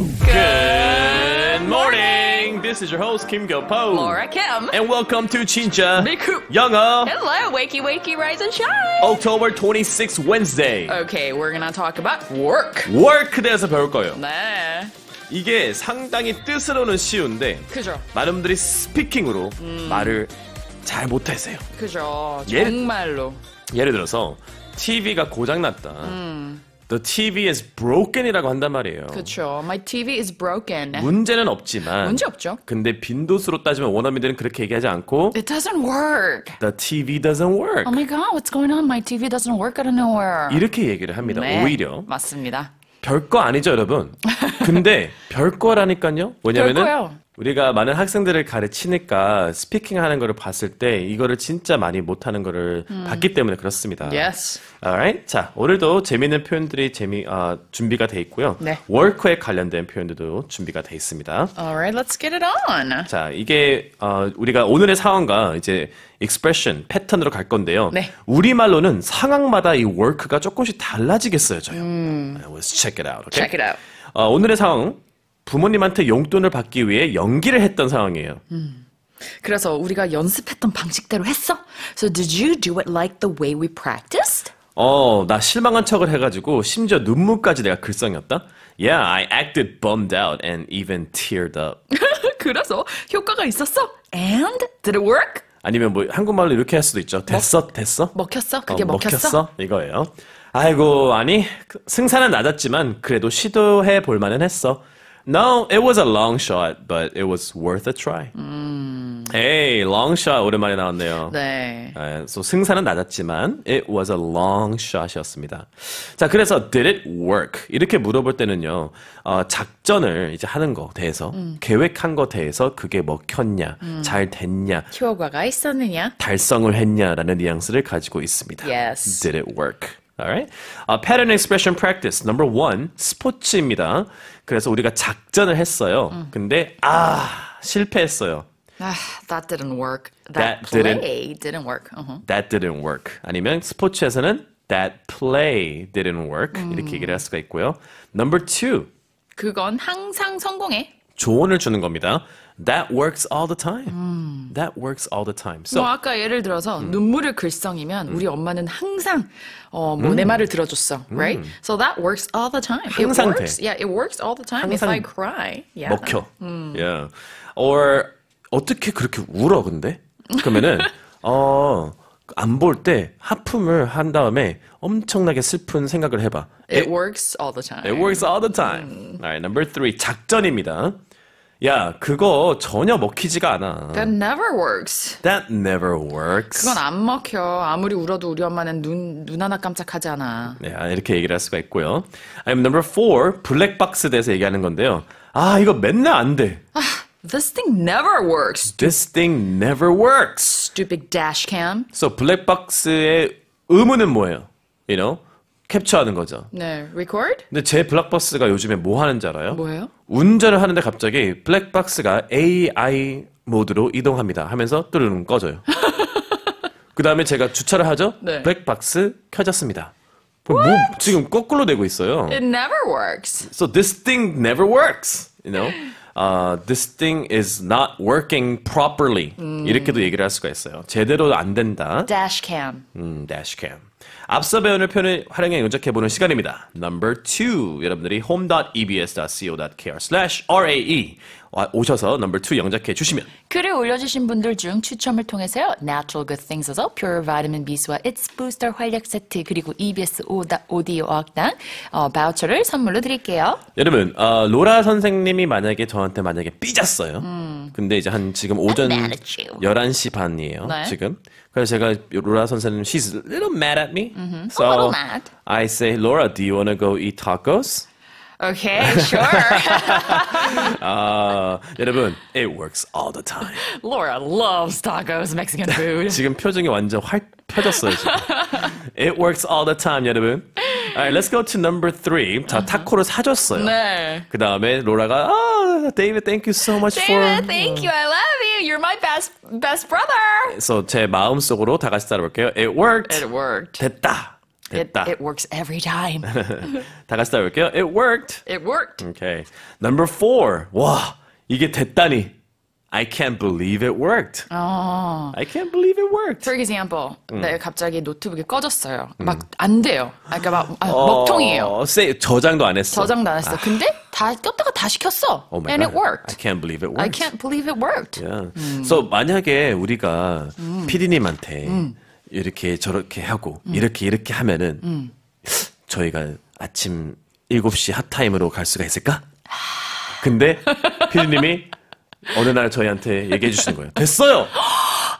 Good morning. This is your host Kim Go Po. Laura Kim. And welcome to Hoop. 영어. Hello, wakey, wakey, rise and shine. October 26th Wednesday. Okay, we're gonna talk about work. Work 대해서 배울 거예요. 네, 이게 상당히 뜻으로는 쉬운데 그죠, 많은 분들이 스피킹으로 음. 말을 잘 못하세요. 그죠. 예. 정말로. 예를 들어서 TV가 고장났다. 음. The TV is broken이라고 한단 말이에요. 그죠. My TV is broken. 문제는 없지만 문제 없죠. 근데 빈도수로 따지면 원어민들은 그렇게 얘기하지 않고 It doesn't work. The TV doesn't work. Oh my god, what's going on? My TV doesn't work out of nowhere. 이렇게 얘기를 합니다. 네, 오히려 맞습니다. 별거 아니죠, 여러분. 근데 별거라니까요. 왜냐면은 별거예요. 우리가 많은 학생들을 가르치니까 스피킹 하는 거를 봤을 때 이거를 진짜 많이 못 하는 거를 음. 봤기 때문에 그렇습니다. Yes. Alright. 자, 오늘도 재미있는 표현들이 재미 아, 준비가 돼 있고요. 네. work에 관련된 표현들도 준비가 돼 있습니다. Alright, let's get it on. 자, 이게 어, 우리가 오늘의 상황과 이제 expression 패턴으로 갈 건데요. 네. 우리말로는 상황마다 이 work가 조금씩 달라지겠어요, 저요. Let's check it out. Okay? 음. Check it out. 어, 오늘의 상황 부모님한테 용돈을 받기 위해 연기를 했던 상황이에요. 그래서 우리가 연습했던 방식대로 했어? So did you do it like the way we practiced? 어, 나 실망한 척을 해가지고 심지어 눈물까지 내가 글썽였다. Yeah, I acted bummed out and even teared up. 그래서 효과가 있었어? And did it work? 아니면 뭐 한국말로 이렇게 할 수도 있죠. 됐어, 됐어. 먹혔어? 그게 어, 먹혔어? 이거예요. 아이고, 아니, 승산은 낮았지만 그래도 시도해 볼 만은 했어. No, it was a long shot, but it was worth a try. Hey, long shot 오랜만에 나왔네요. 네. 예, so 승산은 낮았지만 it was a long shot이었습니다. 자, 그래서 did it work? 이렇게 물어볼 때는요, 어, 작전을 이제 하는 거 대해서 계획한 거 대해서 그게 먹혔냐, 잘 됐냐, 효과가 있었느냐? 달성을 했냐라는 뉘앙스를 가지고 있습니다. Yes. Did it work? Alright. Uh, pattern expression practice number one 스포츠입니다. 그래서 우리가 작전을 했어요. 근데 아 실패했어요. 아, that didn't work. That, That didn't- play didn't, work. Uh-huh. That didn't work. 아니면 스포츠에서는 that play didn't work 이렇게 얘기를 할 수가 있고요. Number two 그건 항상 성공해. 조언을 주는 겁니다. That works all the time. That works all the time. So 뭐 아까 예를 들어서 음. 눈물을 글썽이면 우리 엄마는 항상 어, 뭐내 말을 들어줬어, right? So that works all the time. It 음. 항상 works. 돼. Yeah, it works all the time. If I cry, yeah. 먹혀. Yeah. Or 어떻게 그렇게 울어 근데? 그러면은 어. 안볼때 하품을 한 다음에 엄청나게 슬픈 생각을 해봐. It works all the time. It works all the time. Alright, number three 작전입니다. 야, 그거 전혀 먹히지가 않아. That never works. That never works. 그건 안 먹혀. 아무리 울어도 우리 엄마는 눈, 눈 하나 깜짝하지 않아. 네, 아, 이렇게 얘기를 할 수가 있고요. 아니면 number four 블랙박스 대해서 얘기하는 건데요. 아, 이거 맨날 안 돼. This thing never works. This thing never works. Stupid dash cam. So 블랙박스의 의무는 뭐예요? You know? 캡처하는 거죠. 네, record? 근데 제 블랙박스가 요즘에 뭐 하는지 알아요? 뭐예요? 운전을 하는데 갑자기 블랙박스가 AI 모드로 이동합니다 하면서 뚜루룽 꺼져요. 그 다음에 제가 주차를 하죠? 네. 블랙박스 켜졌습니다. 뭐 지금 거꾸로 되고 있어요. It never works. So this thing never works. You know? Uh, this thing is not working properly. 이렇게도 얘기를 할 수가 있어요. 제대로 안 된다. Dash cam. 음, dashcam. 앞서 배운 표현을 활용해 연적해보는 시간입니다. Number two. 여러분들이 home.ebs.co.kr slash rae 와- 오셔서 number two 영작해 주시면 글을 올려주신 분들 중 추첨을 통해서요. Natural Good Things에서 Pure Vitamin B수와 It's Booster 활력 세트 그리고 EBS 오다, 오디오 어학당 어, 바우처를 선물로 드릴게요. 여러분 어, 로라 선생님이 만약에 저한테 만약에 삐졌어요. 근데 이제 한 지금 오전 I'm mad at you. 11시 반이에요. 네. 지금. 그래서 제가 로라 선생님 she's a little mad at me. So A little mad. I say, Laura, do you want to go eat tacos? Okay, sure. 아, 여러분, it works all the time. Laura loves tacos, Mexican food. 지금 표정이 완전 활 펴졌어요, 지금. It works all the time, 여러분. Alright, let's go to number three. 자, 타코를 사줬어요. 네. 그 다음에 로라가, 아, David, thank you so much David, for. thank you. I love you. You're my best best brother. So 제 마음속으로 다 같이 따라볼게요. It worked. It worked. 됐다. It, 됐다. it works every time. 다 같이 따볼게요. It worked. It worked. Okay. Number four. 와, 이게 됐다니. I can't believe it worked. I can't believe it worked. For example, 음. 네, 갑자기 노트북이 꺼졌어요. 막 안 돼요. 아, 그러니까 막 아, 먹통이에요. 어, 세, 저장도 안 했어. 저장도 안 했어. 근데 다 껐다가 다 시 켰어. Oh my And God. it worked. I can't believe it worked. I can't believe it worked. Yeah. So 만약에 우리가 PD님한테 이렇게 저렇게 하고 이렇게 이렇게 하면은 저희가 아침 7시 핫타임으로 갈 수가 있을까? 근데 PD님이 어느 날 저희한테 얘기해 주시는 거예요. 됐어요.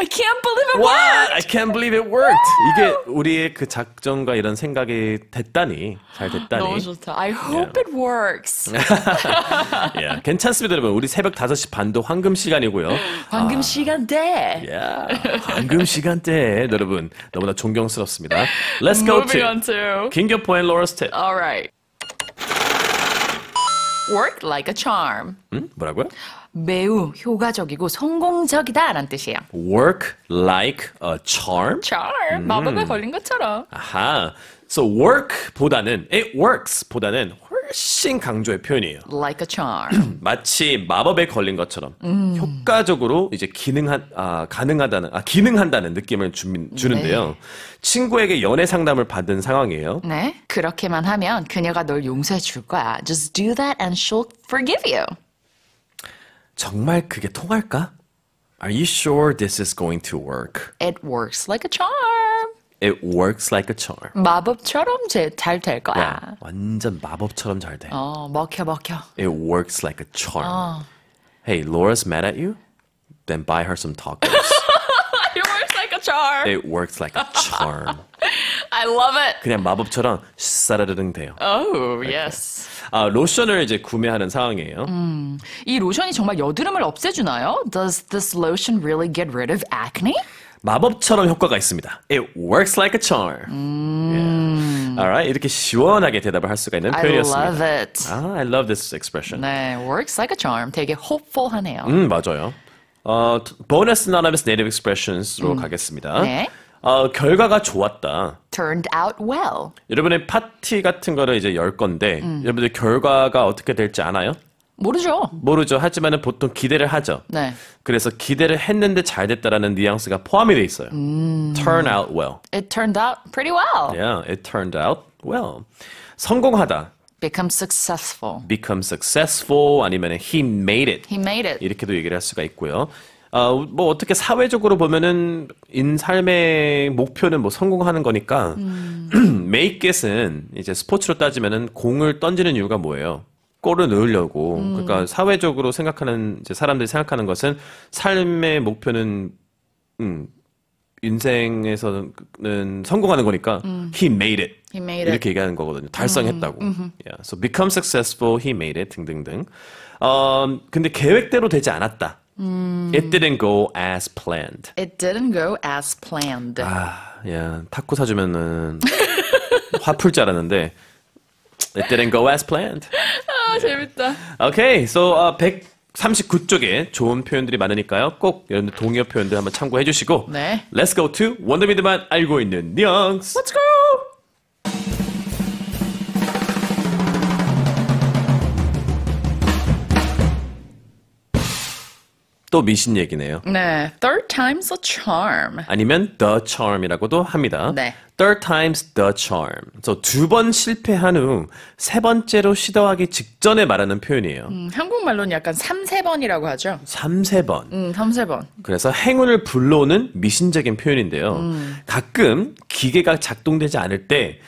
I can't believe it 와, worked. I can't believe it worked. 이게 우리의 그 작전과 이런 생각이 됐다니, 잘 됐다니. 너무 좋다. I hope it works. 예, 괜찮습니다, 여러분. 우리 새벽 5시 반도 황금 시간이고요. 방금 시간대. 야, 황금 시간대 여러분 너무나 존경스럽습니다. Let's go to to. 김교포 and Laura's tip. All right. Work like a charm. 음? 뭐라고요? 매우 효과적이고 성공적이다라는 뜻이에요. Work like a charm. charm. 마법에 걸린 것처럼. 아하. So work보다는 it works보다는 훨씬 강조의 표현이에요. Like a charm. 마치 마법에 걸린 것처럼 효과적으로 이제 기능한 아 가능하다는 아 기능한다는 느낌을 주, 주는데요. 친구에게 연애 상담을 받은 상황이에요. 네. 그렇게만 하면 그녀가 널 용서해 줄 거야. Just do that and she'll forgive you. 정말 그게 통할까? Are you sure this is going to work? It works like a charm. It works like a charm. 마법처럼 잘 될 거야. 야, 완전 마법처럼 잘 돼. 어, 먹혀 먹혀. It works like a charm. Hey, Laura's mad at you? Then buy her some tacos. It works like a charm. It works like a charm. I love it. 그냥 마법처럼 싸라르릉 돼요. Oh, yes. 아, 로션을 이제 구매하는 상황이에요. 이 로션이 정말 여드름을 없애주나요? Does this lotion really get rid of acne? 마법처럼 효과가 있습니다. It works like a charm. Yeah. Alright, 이렇게 시원하게 대답을 할 수가 있는 I 표현이었습니다. love it. 아, I love this expression. 네, works like a charm. 되게 hopeful하네요. 음, 맞아요. 어, bonus anonymous native expressions로 가겠습니다. 네. 어, 결과가 좋았다. Turned out well. 여러분의 파티 같은 거를 이제 열 건데, 여러분들 결과가 어떻게 될지 아나요? 모르죠? 모르죠. 하지만은 보통 기대를 하죠. 네. 그래서 기대를 했는데 잘 됐다라는 뉘앙스가 포함이 돼 있어요. Turn out well. It turned out pretty well. Yeah, it turned out well. 성공하다. Become successful. become successful 아니면 he made it. He made it. 이렇게도 얘기를 할 수가 있고요. 어, 뭐 어떻게 사회적으로 보면은 인 삶의 목표는 뭐 성공하는 거니까 make it은 이제 스포츠로 따지면은 공을 던지는 이유가 뭐예요? 골을 넣으려고. 그러니까 사회적으로 생각하는 이제 사람들이 생각하는 것은 삶의 목표는 음 인생에서는 성공하는 거니까 he made it. He made it. 이렇게 얘기하는 거거든요. 달성했다고. Yeah. So become successful, he made it 등등등. 어, 근데 계획대로 되지 않았다. It didn't go as planned. It didn't go as planned. 아, 야, 타코 사주면은 화풀 줄 알았는데 It didn't go as planned. 아, 재밌다. Okay, so uh, 139쪽에 좋은 표현들이 많으니까요. 꼭 여러분들 동의어 표현들 한번 참고해 주시고 네. Let's go to 원더미드만 알고 있는 뉘앙스. Let's go! 또 미신 얘기네요. 네. Third time's a charm. 아니면 the charm이라고도 합니다. 네. Third time's the charm. 그래서 두 번 실패한 후 세 번째로 시도하기 직전에 말하는 표현이에요. 음, 한국말로는 약간 3, 4번이라고 하죠. 삼세 번. 음, 3, 4번. 그래서 행운을 불러오는 미신적인 표현인데요. 음. 가끔 기계가 작동되지 않을 때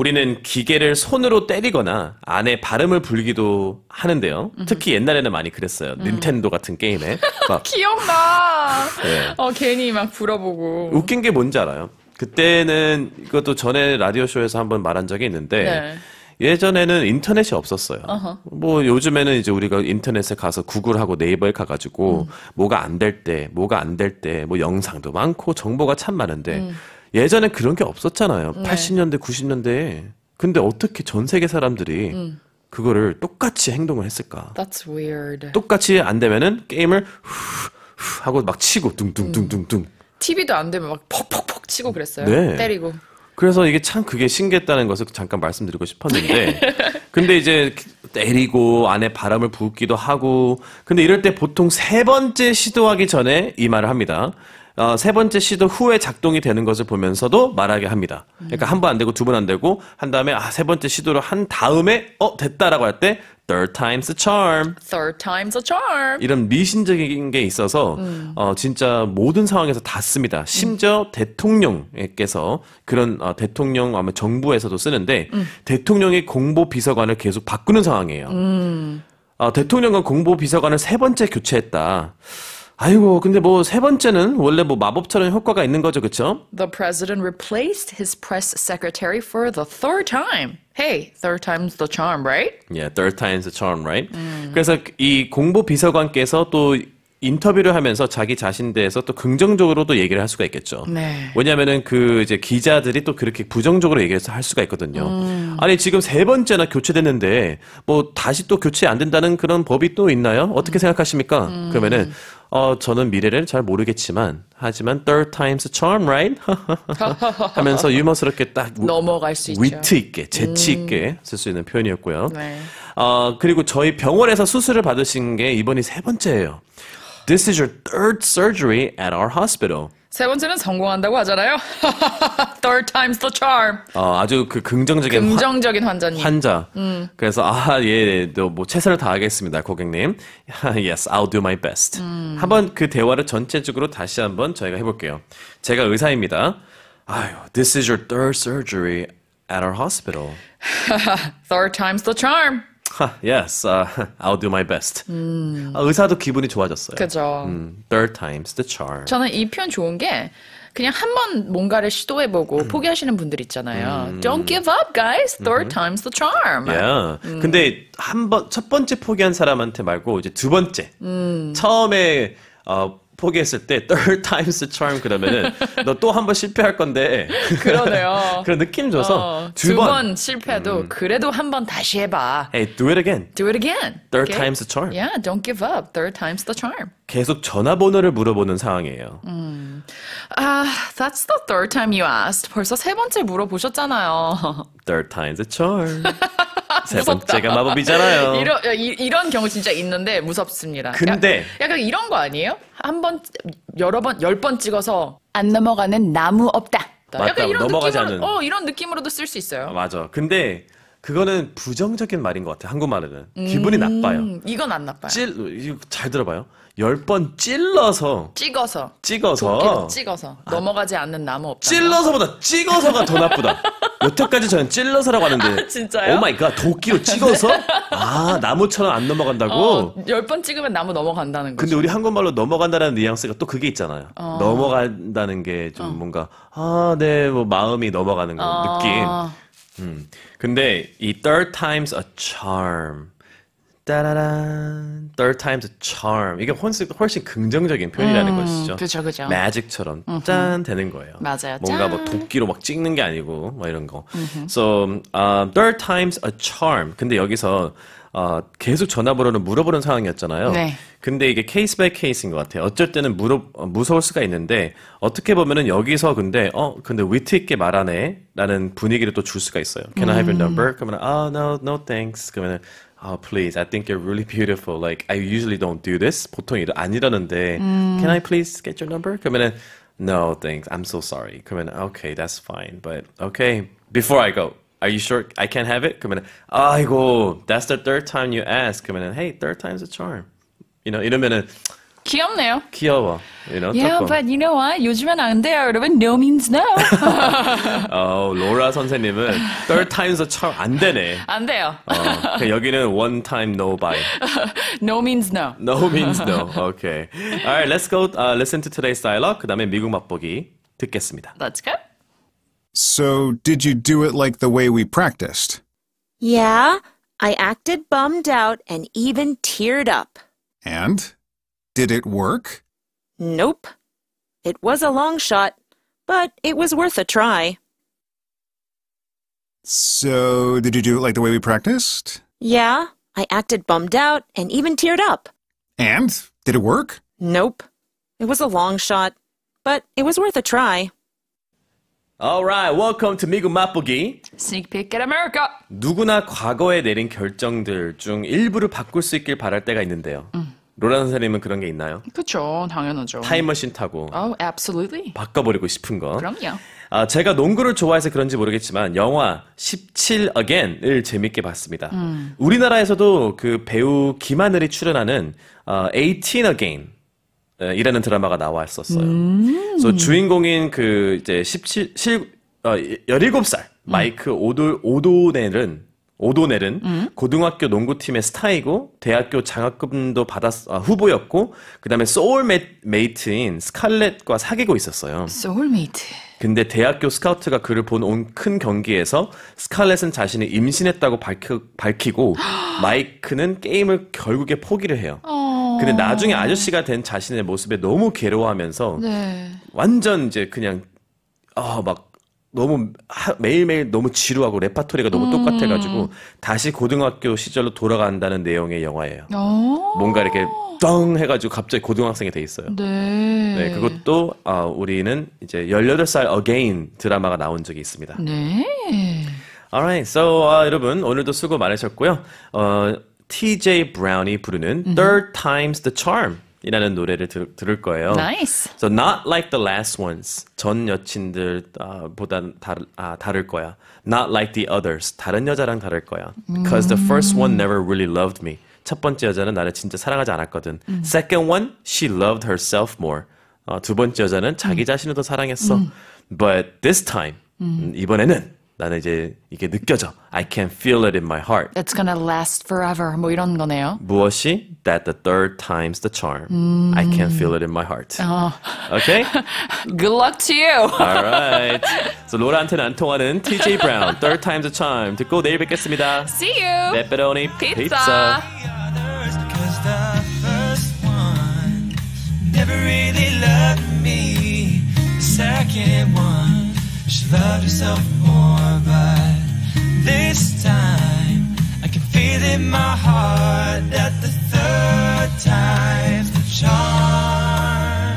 우리는 기계를 손으로 때리거나 안에 발음을 불기도 하는데요. 음. 특히 옛날에는 많이 그랬어요. 닌텐도 같은 게임에. 막 기억나! 네. 어, 괜히 막 불어보고. 웃긴 게 뭔지 알아요? 그때는 이것도 전에 라디오 쇼에서 한번 말한 적이 있는데 네. 예전에는 인터넷이 없었어요. 뭐 요즘에는 이제 우리가 인터넷에 가서 구글하고 네이버에 가가지고 뭐가 안 될 때, 뭐가 안 될 때, 뭐 영상도 많고 정보가 참 많은데 예전에 그런 게 없었잖아요. 80년대, 90년대에. 근데 어떻게 전 세계 사람들이 그거를 똑같이 행동을 했을까? That's weird. 똑같이 안 되면은 게임을 후, 후 하고 막 치고 둥둥둥둥둥. TV도 안 되면 막 퍽퍽퍽 치고 그랬어요. 네. 때리고. 그래서 이게 참 그게 신기했다는 것을 잠깐 말씀드리고 싶었는데, 근데 이제 때리고 안에 바람을 부기도 하고, 근데 이럴 때 보통 세 번째 시도하기 전에 이 말을 합니다. 어, 세 번째 시도 후에 작동이 되는 것을 보면서도 말하게 합니다. 그러니까 한 번 안 되고 두 번 안 되고 한 다음에 아, 세 번째 시도를 한 다음에 어 됐다라고 할 때 third time's the charm. Third time's a charm. 이런 미신적인 게 있어서 어 진짜 모든 상황에서 다 씁니다. 심지어 대통령께서 그런 어, 대통령 아마 정부에서도 쓰는데 대통령이 공보 비서관을 계속 바꾸는 상황이에요. 어, 대통령과 공보 비서관을 세 번째 교체했다. 아이고 근데 뭐 세 번째는 원래 뭐 마법처럼 효과가 있는 거죠, 그렇죠? The president replaced his press secretary for the third time. Hey, third time's the charm, right? Yeah, third time's the charm, right? 그래서 이 공보 비서관께서 또 인터뷰를 하면서 자기 자신 대해서 또 긍정적으로도 얘기를 할 수가 있겠죠. 네. 왜냐면은 그 이제 기자들이 또 그렇게 부정적으로 얘기해서 할 수가 있거든요. 아니 지금 세 번째나 교체됐는데 뭐 다시 또 교체 안 된다는 그런 법이 또 있나요? 어떻게 생각하십니까? 그러면은 어 저는 미래를 잘 모르겠지만 하지만 third time's a charm, right? 하면서 유머스럽게 딱 우- 넘어갈 수 있죠. 위트 있게 재치 있게 쓸수 있는 표현이었고요. 네. 어, 그리고 저희 병원에서 수술을 받으신 게 이번이 세 번째예요. This is your third surgery at our hospital. 세 번째는 성공한다고 하잖아요. third time's the charm. 어, 아주 그 긍정적인 화- 긍정적인 환 자님. 환자. 그래서 아, 예, 또뭐 최선을 다하겠습니다, 고객님. yes, I'll do my best. 한번 그 대화를 전체적으로 다시 한번 저희가 해볼게요. 제가 의사입니다. 아유, this is your third surgery at our hospital. third time's the charm. Yes, uh, I'll do my best. 아, 의사도 기분이 좋아졌어요. 그죠. 음, third time's the charm. 저는 이 표현 좋은 게 그냥 한 번 뭔가를 시도해보고 포기하시는 분들 있잖아요. Don't give up, guys. Third time's the charm. 야, 근데 한 번 첫 번째 포기한 사람한테 말고 이제 두 번째 처음에 어, 포기했을 때 third time's the charm 그러면은 너 또 한 번 실패할 건데 그러네요. 그런 느낌 줘서 어, 두두 번. 번 실패해도 그래도 한 번 다시 해봐. Hey, do it again. Do it again. Third Okay? time's the charm. Yeah, don't give up. Third time's the charm. 계속 전화번호를 물어보는 상황이에요. 아, that's the third time you asked. 벌써 세 번째 물어보셨잖아요. Third time's the charm. 세 번째가 마법이잖아요. 이런 이, 이런 경우 진짜 있는데 무섭습니다. 근데- 약- 약간 이런 거 아니에요? 한 번 여러 번 열 번 찍어서 안 넘어가는 나무 없다. 맞다. 약간 이런 넘어가지 느낌으로, 않은. 어 이런 느낌으로도 쓸 수 있어요. 맞아. 근데 그거는 부정적인 말인 것 같아. 한국말에는 기분이 나빠요. 음, 이건 안 나빠요. 찔, 잘 들어봐요. 열 번 찔러서 찍어서 찍어서 찍어서 넘어가지 않는 나무 없다. 찔러서보다 찍어서가 더 나쁘다. 여태까지 저는 찔러서라고 하는데. 아, 진짜요? oh my God, 도끼로 찍어서? 아, 나무처럼 안 넘어간다고? 어, 열번 찍으면 나무 넘어간다는 거죠. 근데 우리 한국말로 넘어간다는 뉘앙스가 또 그게 있잖아요. 넘어간다는 게좀 뭔가, 아, 네, 뭐, 마음이 넘어가는 거, 느낌. 아, 음. 근데 이 third time's a charm. 따라란. third time's a charm. 이게 훨씬, 훨씬 긍정적인 표현이라는 것이죠. 그죠, 그죠. 매직처럼 짠 되는 거예요. 맞아요. 뭔가 뭐 짠. 도끼로 막 찍는 게 아니고 뭐 이런 거. So uh, third time's a charm. 근데 여기서 어, 계속 전화번호를 물어보는 상황이었잖아요. 네. 근데 이게 case by case인 것 같아요. 어쩔 때는 물어, 어, 무서울 수가 있는데 어떻게 보면은 여기서 근데 어 근데 위트 있게 말하네 라는 분위기를 또 줄 수가 있어요. Can I have your number? 그러면 ah no no thanks. 그러면은 Oh, please, I think you're really beautiful. Like, I usually don't do this. 보통 이러, 안 이러는데, can I please get your number? 그러면은, no, thanks. I'm so sorry. 그러면, okay, that's fine. But, okay, before I go, are you sure I can have it? 그러면, 아이고, that's the third time you ask. 그러면, hey, third time's a charm. You know, 이러면은, 귀엽네요. 귀여워. You know, Yeah, 조금. but you know what? 요즘엔 안 돼요, 여러분. No means no. 어, 로라 선생님은 third time's a charm 안 되네. 안 돼요. 어, 그 여기는 one time no buy. No means no. No means no. Okay. All right, let's go uh, listen to today's dialogue. 그다음에 미국 맛보기 듣겠습니다. Let's go. So, did you do it like the way we practiced? Yeah, I acted bummed out and even teared up. And? Did it work? Nope. It was a long shot, but it was worth a try. So, did you do it like the way we practiced? Yeah, I acted bummed out and even teared up. And? Did it work? Nope. It was a long shot, but it was worth a try. Alright, welcome to 미국 맛보기. Sneak peek at America. 누구나 과거에 내린 결정들 중 일부를 바꿀 수 있길 바랄 때가 있는데요. 로라 선생님은 그런 게 있나요? 그쵸, 당연하죠. 타임머신 타고 Oh, absolutely. 바꿔버리고 싶은 거. 그럼요. 아, 제가 농구를 좋아해서 그런지 모르겠지만 영화 17 Again을 재밌게 봤습니다. 우리나라에서도 그 배우 김하늘이 출연하는 어, 18 Again 에, 이라는 드라마가 나왔었어요. 그래서 주인공인 그 이제 17 실, 어, 17살 마이크 오도 오도넬은 오도넬은 고등학교 농구팀의 스타이고 대학교 장학금도 받았 아, 후보였고 그다음에 soulmate인 스칼렛과 사귀고 있었어요. Soulmate. 근데 대학교 스카우트가 그를 본 온 큰 경기에서 스칼렛은 자신이 임신했다고 밝히, 밝히고 마이크는 게임을 결국에 포기를 해요. 근데 나중에 아저씨가 된 자신의 모습에 너무 괴로워하면서 네. 완전 이제 그냥 아막 너무 하- 매일매일 너무 지루하고 레파토리가 너무 똑같아가지고 다시 고등학교 시절로 돌아간다는 내용의 영화예요. 어. 뭔가 이렇게 덩 해가지고 갑자기 고등학생이 돼 있어요. 네. 네, 그것도 아, 우리는 이제 18살 Again 드라마가 나온 적이 있습니다. 네. Alright, so 아, 여러분 오늘도 수고 많으셨고요. 어, T.J. 브라운이 부르는 Third Time's the Charm 이라는 노래를 들, 들을 거예요. Nice. So not like the last ones. 전 여친들 아, 보다 다르, 아, 다를 거야. Not like the others. 다른 여자랑 다를 거야. Because the first one never really loved me. 첫 번째 여자는 나를 진짜 사랑하지 않았거든. Second one, she loved herself more. 어, 두 번째 여자는 자기 자신을 더 사랑했어. But this time, 음, 이번에는 나는 이제 이게 느껴져. I can feel it in my heart. It's gonna last forever. 뭐 이런 거네요. 무엇이? That the third time's the charm. I can feel it in my heart. Okay? Good luck to you. Alright. So 로라한테는 안 통하는 TJ Brown, Third Time's the Charm 듣고 내일 뵙겠습니다. See you. Pepperoni Pizza. pizza. she loved herself more, but this time I can feel in my heart that the third time's the charm.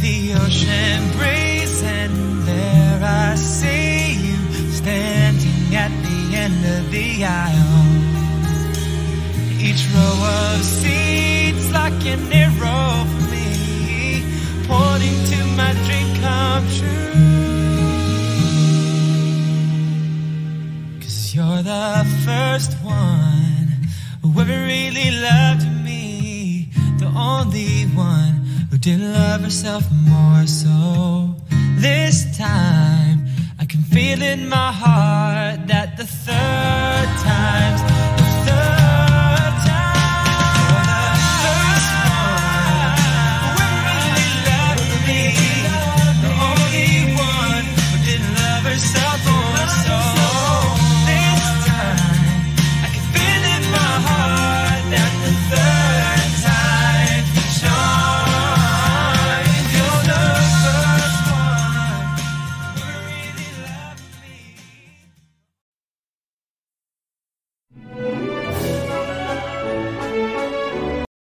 The ocean breeze, and there I see you standing at the end of the aisle. Each row of seats like an arrow for me, pointing to my dream come true. The first one who ever really loved me, the only one who did love herself more. So this time I can feel in my heart that the third